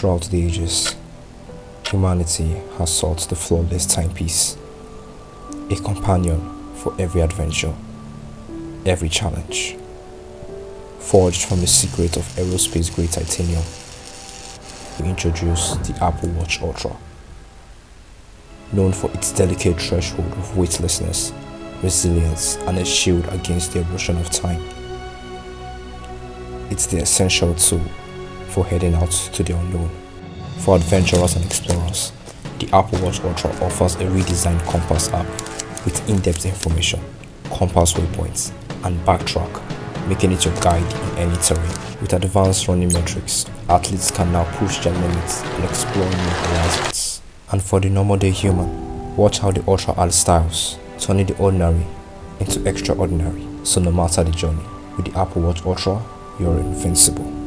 Throughout the ages, humanity has sought the flawless timepiece, a companion for every adventure, every challenge. Forged from the secret of aerospace grade titanium, we introduce the Apple Watch Ultra. Known for its delicate threshold of weightlessness, resilience, and a shield against the erosion of time. It's the essential tool for heading out to the unknown. For adventurers and explorers, the Apple Watch Ultra offers a redesigned compass app with in-depth information, compass waypoints, and backtrack, making it your guide in any terrain. With advanced running metrics, athletes can now push their limits and explore new horizons. And for the normal day human, watch how the Ultra adds styles, turning the ordinary into extraordinary. So no matter the journey, with the Apple Watch Ultra, you're invincible.